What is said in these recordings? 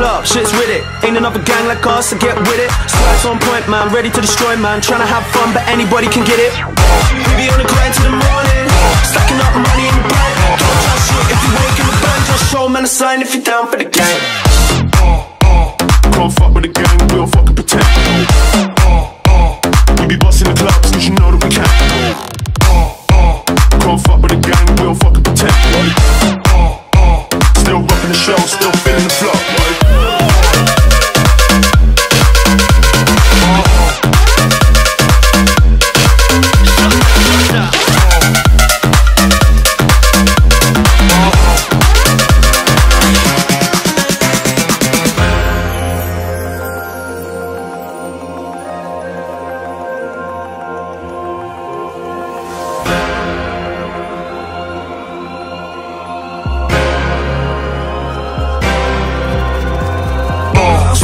club, shit's with it. Ain't another gang like us, so get with it. Slides on point, man, ready to destroy, man. Trying to have fun, but anybody can get it. We be on the grind till the morning, stacking up money in the bank. Don't try shit if you ain't in the band. Just show man a sign if you're down for the gang. Uh, uh, can't fuck with the gang, we don't fucking pretend.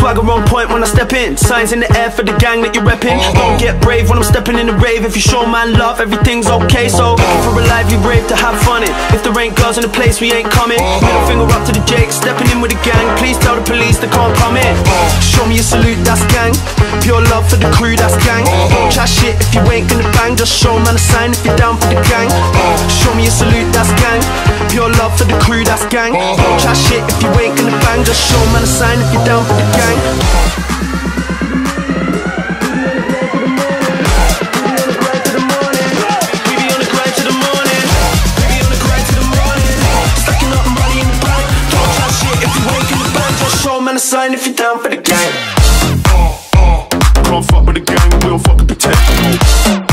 Swagger on point when I step in. Signs in the air for the gang that you're repping. Don't get brave when I'm stepping in the rave. If you show man love, everything's okay. So for a lively rave to have fun in. If there ain't girls in the place, we ain't coming. Middle finger up to the Jake, stepping in with the gang. Please tell the police they can't come in. Show me a salute, that's gang. Pure love for the crew, that's gang. Don't chat shit if you ain't gonna bang. Just show man a sign if you're down for the gang. Show me a salute, that's gang. Pure love for the crew, that's gang. Don't chat shit if you ain't sign if you're down for the game. Uh, uh, can't fuck with the gang, we don't fuck with the tech.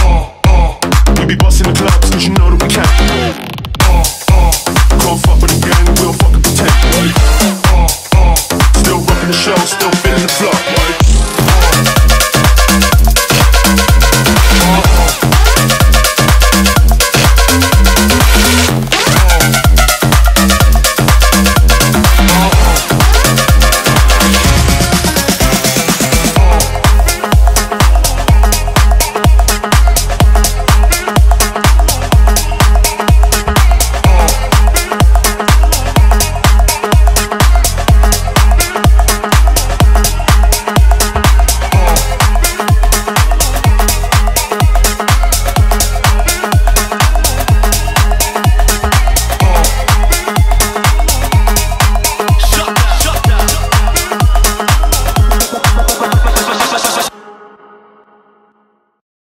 Uh, uh, we be busting the clubs, cause you know that we can. Uh, uh, can't fuck with the gang, we don't fuck with the tech. Uh, uh, still rocking the show, still.